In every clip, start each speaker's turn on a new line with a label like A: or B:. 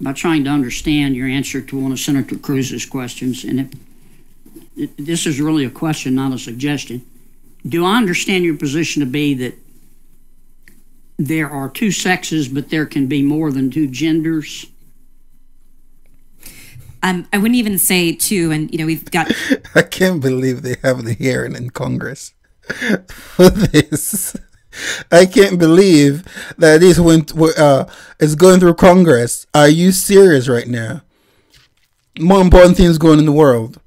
A: by trying to understand your answer to one of Senator Cruz's questions, and if, it, this is really a question, not a suggestion. Do I understand your position to be that there are two sexes, but there can be more than two genders?
B: Um, I wouldn't even say two, and you know we've got.
C: I can't believe they have the hearing in Congress for this. I can't believe that this went uh is going through Congress. Are you serious right now? More important things going in the world.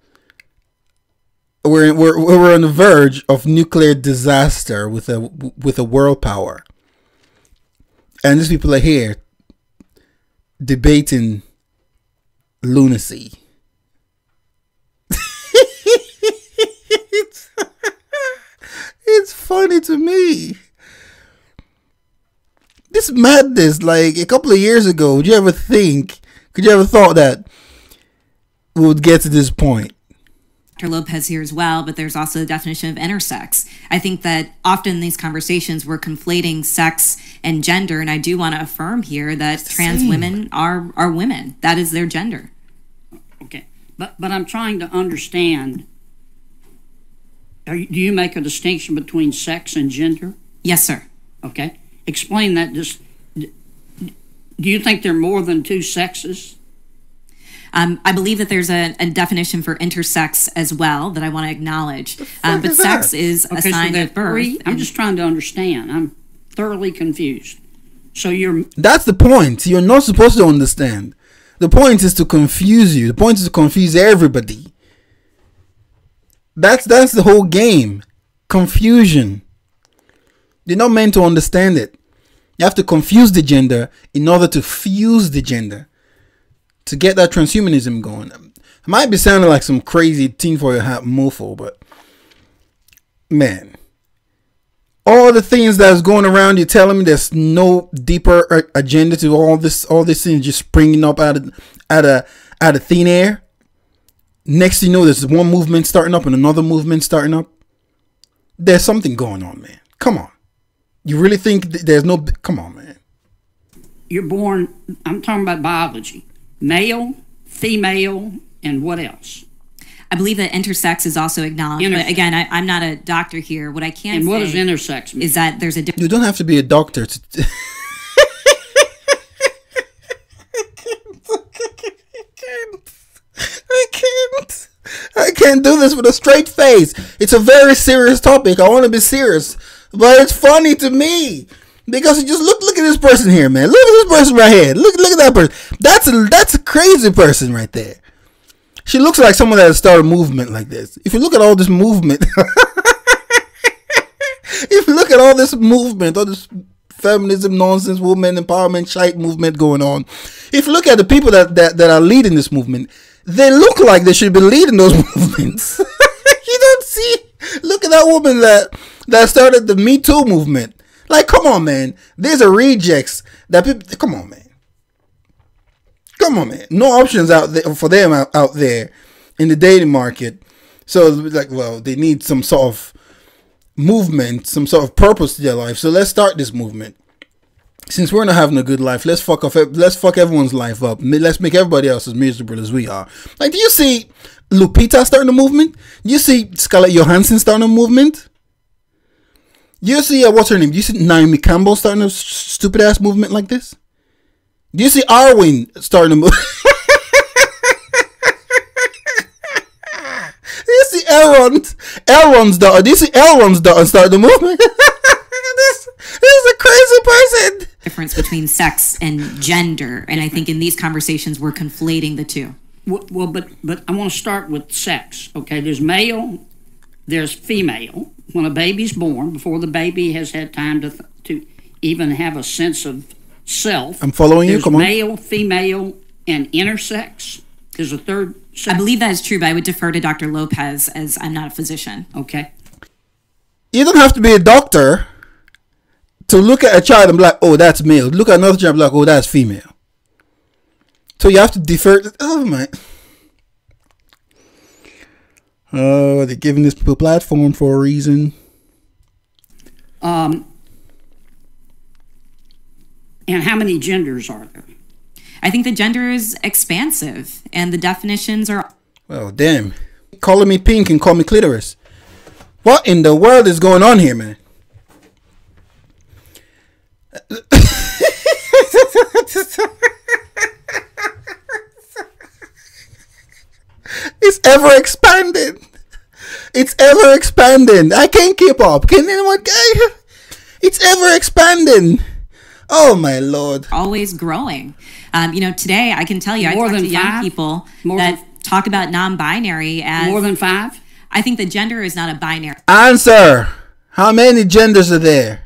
C: We're we're we're on the verge of nuclear disaster with a with a world power, and these people are here debating lunacy. it's, it's funny to me this madness, like a couple of years ago, would you ever think, could you ever thought that we would get to this point?
B: Dr. Lopez here as well, but there's also the definition of intersex. I think that often in these conversations we're conflating sex and gender, and I do want to affirm here that trans same. women are are women. That is their gender.
A: Okay, but but I'm trying to understand. You, do you make a distinction between sex and gender?
B: Yes, sir.
A: Okay explain that. Just do you think there are more than two sexes?
B: Um, I believe that there's a, a, definition for intersex as well that I want to acknowledge. Um, but sex is okay, assigned so at birth. Three,
A: I'm just trying to understand. I'm thoroughly confused. So you're.
C: That's the point. You're not supposed to understand. The point is to confuse you. The point is to confuse everybody. That's that's the whole game. Confusion. You're not meant to understand it. You have to confuse the gender in order to fuse the gender to get that transhumanism going. I might be sounding like some crazy tinfoil hat mofo, but man, all the things that's going around, you telling me there's no deeper agenda to all this, all this things just springing up out of out of out of thin air. Next, you know, there's one movement starting up and another movement starting up. There's something going on, man. Come on. You really think there's no? Come on, man.
A: You're born. I'm talking about biology. Male, female, and what else?
B: I believe that intersex is also acknowledged. Intersex. But again, I, am not a doctor here. What I can
A: and what does intersex mean?
B: Is that there's a different
C: you don't have to be a doctor to. I can't. I can't do this with a straight face. It's a very serious topic. I want to be serious. But it's funny to me because just look look at this person here, man. Look at this person right here. Look look at that person. That's a that's a crazy person right there. She looks like someone that started a movement like this. If you look at all this movement, if you look at all this movement, all this feminism nonsense, woman empowerment, shite movement going on, if you look at the people that, that, that are leading this movement, they look like they should be leading those movements. you don't see. Look at that woman that that started the Me Too movement. Like, come on, man. These are rejects that people. Come on, man. Come on, man. No options out there for them out, out there in the dating market. So, like, well, they need some sort of movement, some sort of purpose to their life. So let's start this movement. Since we're not having a good life, let's fuck off. Let's fuck everyone's life up. Let's make everybody else as miserable as we are. Like, do you see Lupita starting a movement? Do you see Scarlett Johansson starting a movement? You see, uh, what's her name? Do you see Naomi Campbell starting a stupid ass movement like this? Do you see Arwen starting a movement? do you see Elrond? Elrond's daughter. Do you see Elrond's daughter start the movement? this, this is a crazy person.
B: Difference between sex and gender, and I think in these conversations we're conflating the two.
A: Well, well but but I want to start with sex. Okay, there's male, there's female, when a baby's born, before the baby has had time to to even have a sense of self.
C: I'm following you. Come on.
A: Male, female, and intersex. There's a third.
B: Sex. I believe that is true, but I would defer to Dr. Lopez as I'm not a physician.
A: Okay.
C: You don't have to be a doctor to look at a child and be like, "Oh, that's male." Look at another child and be like, "Oh, that's female." So you have to defer. Oh my. Oh, they're giving this platform for a reason.
A: Um, and how many genders are there?
B: I think the gender is expansive and the definitions are
C: Well, damn. Calling me pink and call me clitoris. What in the world is going on here, man? it's ever expanding. It's ever expanding. I can't keep up. Can anyone? It's ever expanding. Oh my lord!
B: always growing. Um, you know, today I can tell you,
A: More
B: I talk
A: than
B: to young
A: five?
B: people
A: More
B: that
A: than-
B: talk about non-binary as
A: More than five?
B: I think the gender is not a binary.
C: Answer. How many genders are there?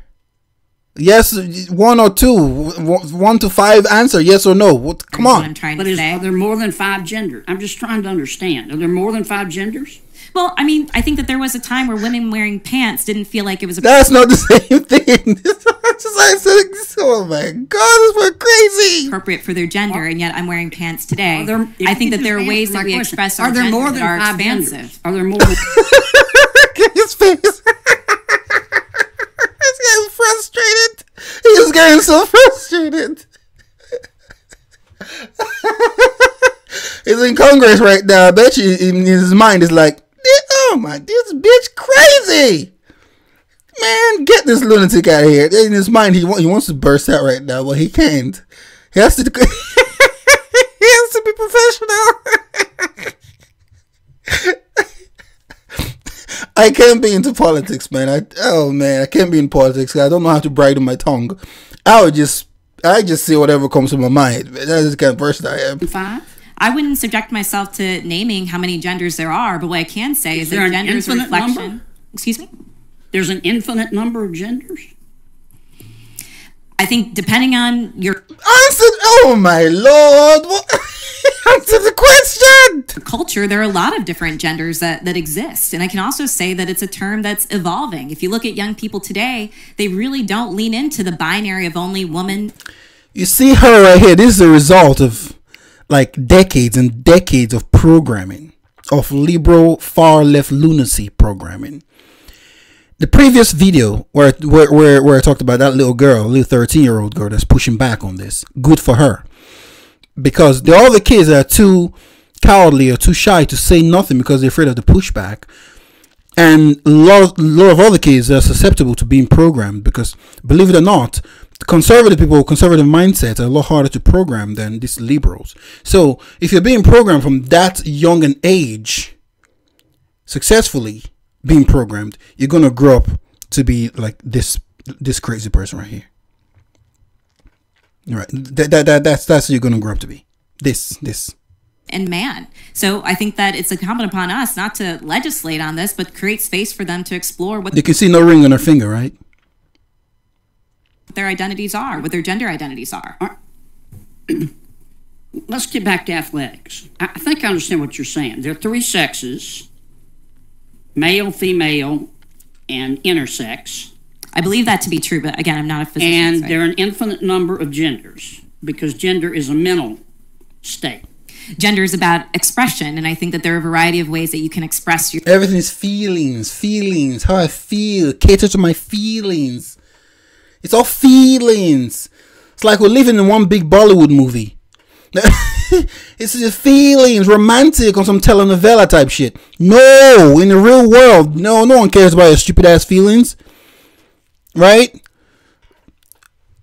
C: Yes, one or two. One to five. Answer yes or no. What? Come
B: is what I'm
C: on.
B: trying
A: But
B: to
A: is,
B: say.
A: are there more than five genders? I'm just trying to understand. Are there more than five genders?
B: Well, I mean, I think that there was a time where women wearing pants didn't feel like it was a
C: That's not the same thing. Just like saying, oh my god, this went crazy.
B: appropriate for their gender, and yet I'm wearing pants today.
A: Are there-
B: I think that there are ways that we
A: question.
B: express our
A: Are there
B: gender
A: more
B: that
A: than
B: are
A: five
B: expansive.
A: genders? Are there more? Than,
C: His face. He's getting frustrated. He's getting so frustrated. He's in Congress right now. I bet you in his mind is like, oh my, this bitch crazy. Man, get this lunatic out of here. In his mind, he, he wants to burst out right now, but he can't. He has to. he has to be professional. I can't be into politics, man. I oh man, I can't be in politics. I don't know how to bridle my tongue. I would just, I just say whatever comes to my mind. That's the kind of person I am.
A: five?
B: I wouldn't subject myself to naming how many genders there are, but what I can say is,
A: there
B: that
A: an
B: gender is a
A: infinite
B: reflection.
A: number?
B: Excuse me.
A: There's an infinite number of genders?
B: I think depending on your
C: Answer! Oh my lord! What? Answer the question.
B: culture, there are a lot of different genders that, that exist. And I can also say that it's a term that's evolving. If you look at young people today, they really don't lean into the binary of only woman.
C: You see her right here. This is a result of like decades and decades of programming of liberal far left lunacy programming. The previous video where where where, where I talked about that little girl, little thirteen year old girl that's pushing back on this, good for her, because the other kids are too cowardly or too shy to say nothing because they're afraid of the pushback. And a lot, of, lot of other kids are susceptible to being programmed because believe it or not conservative people conservative mindsets are a lot harder to program than these liberals. So if you're being programmed from that young an age successfully being programmed you're going to grow up to be like this this crazy person right here right that, that, that that's that's who you're going to grow up to be this this
B: and man. So I think that it's incumbent upon us not to legislate on this, but create space for them to explore what
C: you can see no ring on her finger right
B: their identities are, what their gender identities are.
A: Let's get back to athletics. I I think I understand what you're saying. There are three sexes male, female, and intersex.
B: I believe that to be true, but again, I'm not a physician.
A: And
B: so-
A: there are an infinite number of genders because gender is a mental state.
B: gender is about expression, and I think that there are a variety of ways that you can express your
C: Everything is feelings, feelings, how I feel, cater to my feelings. It's all feelings. It's like we're living in one big Bollywood movie. it's the feelings, romantic on some telenovela type shit. No, in the real world, no, no one cares about your stupid ass feelings. Right?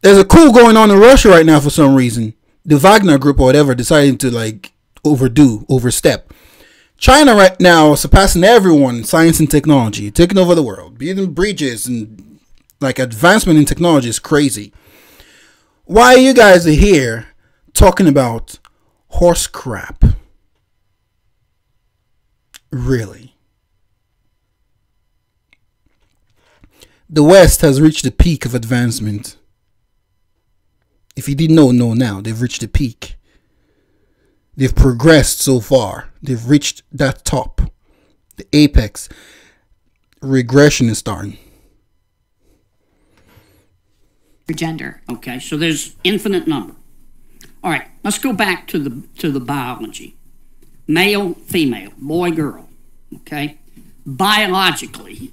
C: There's a coup going on in Russia right now for some reason. The Wagner group or whatever decided to like overdo, overstep. China right now surpassing everyone in science and technology, taking over the world, building bridges and like advancement in technology is crazy. Why are you guys here talking about horse crap? Really? The West has reached the peak of advancement. If you didn't know, know now. They've reached the peak. They've progressed so far. They've reached that top, the apex. Regression is starting.
B: gender.
A: Okay, so there's infinite number. All right, let's go back to the to the biology. Male, female, boy, girl. Okay, biologically,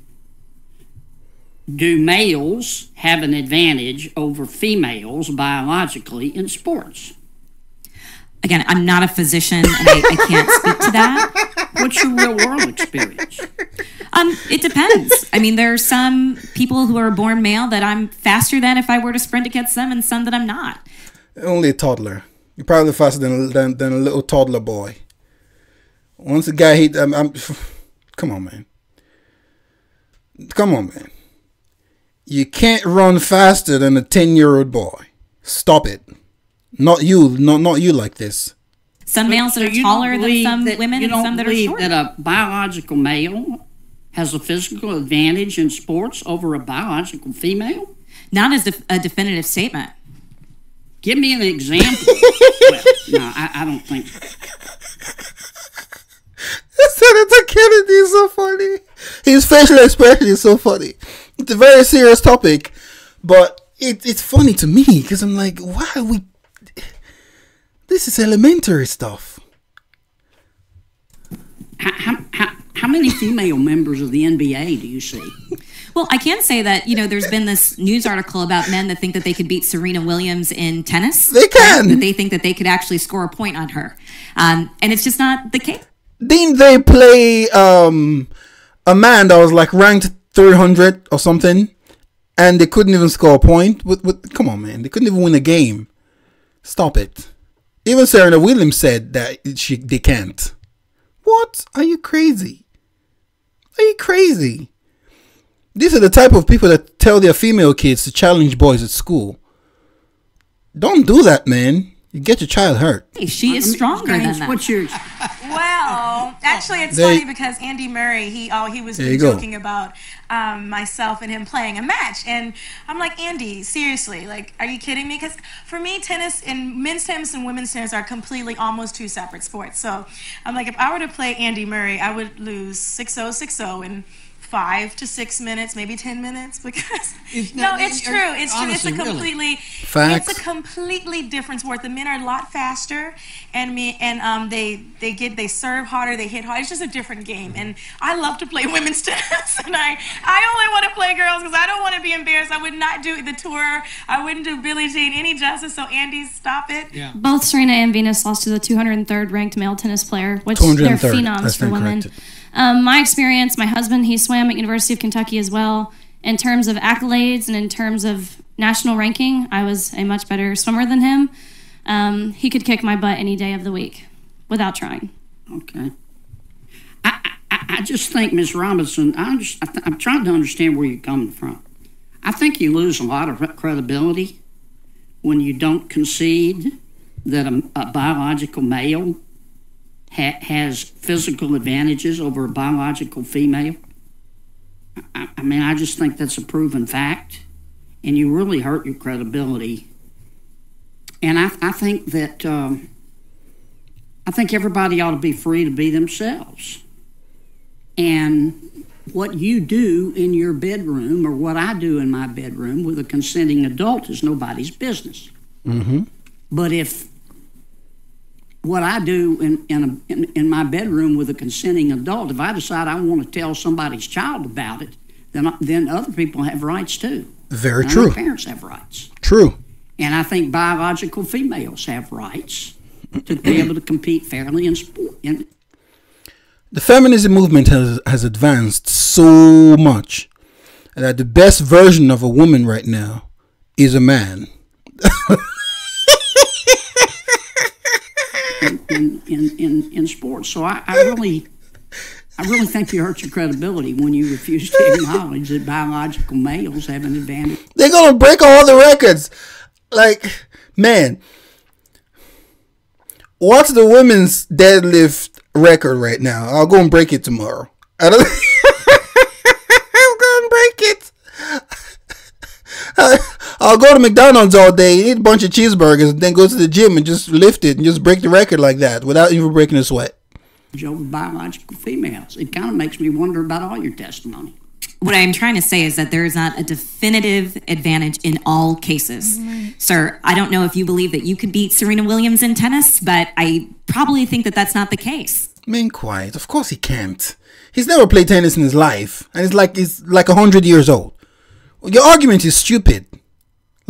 A: do males have an advantage over females biologically in sports?
B: again, I'm not a physician and I, I can't speak to that.
A: What's your real world experience?
B: Um, it depends. I mean, there are some people who are born male that I'm faster than if I were to sprint against them, and some that I'm not.
C: Only a toddler. You're probably faster than than, than a little toddler boy. Once a guy hit, I'm, I'm, come on, man. Come on, man. You can't run faster than a ten-year-old boy. Stop it. Not you. Not not you like this.
B: Some males that
A: So
B: are
A: you don't
B: taller than some
A: that-
B: women,
A: you
B: and
A: don't
B: some that are
A: believe
B: shorter.
A: that a biological male has a physical advantage in sports over a biological female?
B: not as def- a definitive statement.
A: Give me an example. well, no, I, I don't think.
C: Senator Kennedy is so funny. His facial expression is so funny. It's a very serious topic, but it, it's funny to me because I'm like, why are we? This is elementary stuff.
A: How, how, how, how many female members of the NBA do you see?
B: Well, I can say that you know there's been this news article about men that think that they could beat Serena Williams in tennis.
C: They can.
B: That they think that they could actually score a point on her, um, and it's just not the case.
C: Didn't they play um, a man that was like ranked 300 or something, and they couldn't even score a point? With, with, come on, man, they couldn't even win a game. Stop it. Even Serena Williams said that she they can't. What? Are you crazy? Are you crazy? These are the type of people that tell their female kids to challenge boys at school. Don't do that, man. You get your child hurt.
B: She is stronger than that.
A: What's your
D: Well, actually, it's
C: They-
D: funny because Andy Murray, he oh he was
C: There you go.
D: joking about um, myself and him playing a match, and I'm like Andy, seriously, like, are you kidding me? Because for me, tennis and men's tennis and women's tennis are completely almost two separate sports. So I'm like, if I were to play Andy Murray, I would lose 6-0, 6-0 in five to six minutes, maybe ten minutes, because
E: It's
D: no,
E: not-
D: it's true. It's true. It's
E: honestly,
D: a
E: really.
D: completely
C: Facts.
D: It's a completely different sport. The men are a lot faster, and me and um they they get they serve harder, they hit hard. It's just a different game, and I love to play women's tennis, and I I only want to play girls because I don't want to be embarrassed. I would not do the tour. I wouldn't do Billie Jean any justice. So Andy, stop it.
E: Yeah.
F: Both Serena and Venus lost to the 203rd ranked male tennis player, which they're
C: 203rd, I
F: phenoms for women.
C: corrected.
F: Um, my experience, my husband, he swam at University of Kentucky as well. In terms of accolades and in terms of national ranking, I was a much better swimmer than him. Um, he could kick my butt any day of the week without trying.
A: Okay. I, I, I just think, Ms. Robinson, I I'm trying to understand where you're coming from. I think you lose a lot of credibility when you don't concede that a, a biological male ha- has physical advantages over a biological female. I, I mean, I just think that's a proven fact, and you really hurt your credibility. And I, I think that. Um, I think everybody ought to be free to be themselves. And what you do in your bedroom or what I do in my bedroom with a consenting adult is nobody's business.
C: Mm-hmm.
A: But if what I do in, in, a, in, in my bedroom with a consenting adult, if I decide I want to tell somebody's child about it, then, then other people have rights too.
C: Very
A: And
C: true.
A: Parents have rights.
C: True.
A: And I think biological females have rights to be able to compete fairly in sport. In,
C: The feminism movement has has advanced so much that the best version of a woman right now is a man.
A: in, in, in, in sports. So I, I really I really think you hurt your credibility when you refuse to acknowledge that biological males have an advantage.
C: They're gonna break all the records. Like, man, what's the women's deadlift record right now? I'll go and break it tomorrow. I don't. I'll go and break it. I'll go to McDonald's all day, eat a bunch of cheeseburgers, and then go to the gym and just lift it and just break the record like that without even breaking a sweat.
A: Over biological females. It kind of makes me wonder about all your testimony.
B: What I'm trying to say is that there is not a definitive advantage in all cases. Mm-hmm. Sir, I don't know if you believe that you could beat Serena Williams in tennis, but I probably think that that's not the case.
C: Man, quiet. Of course he can't. He's never played tennis in his life, and it's like he's like a hundred years old. Your argument is stupid,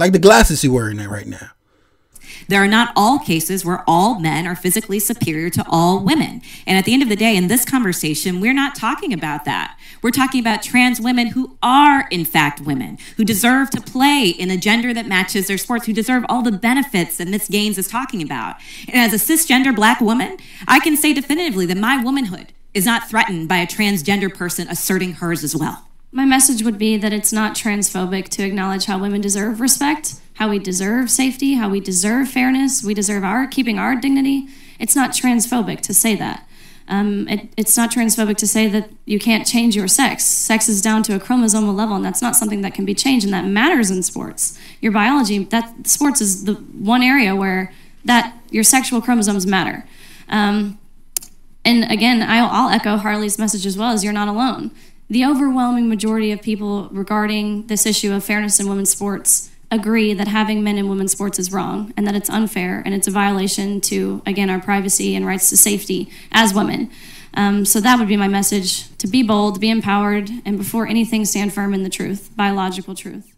C: like the glasses you're wearing right now.
B: There are not all cases where all men are physically superior to all women. And at the end of the day, in this conversation, we're not talking about that. We're talking about trans women who are, in fact, women, who deserve to play in a gender that matches their sports, who deserve all the benefits that Miss Gaines is talking about. And as a cisgender black woman, I can say definitively that my womanhood is not threatened by a transgender person asserting hers as well.
F: My message would be that it's not transphobic to acknowledge how women deserve respect, how we deserve safety, how we deserve fairness, we deserve our keeping our dignity. It's not transphobic to say that. Um, it, it's not transphobic to say that you can't change your sex. Sex is down to a chromosomal level, and that's not something that can be changed, and that matters in sports. Your biology, that sports is the one area where that your sexual chromosomes matter. Um, and again, I'll, I'll echo Riley's message as well as you're not alone. The overwhelming majority of people regarding this issue of fairness in women's sports agree that having men in women's sports is wrong and that it's unfair and it's a violation to, again, our privacy and rights to safety as women. Um, so that would be my message to be bold, be empowered, and before anything, stand firm in the truth, biological truth.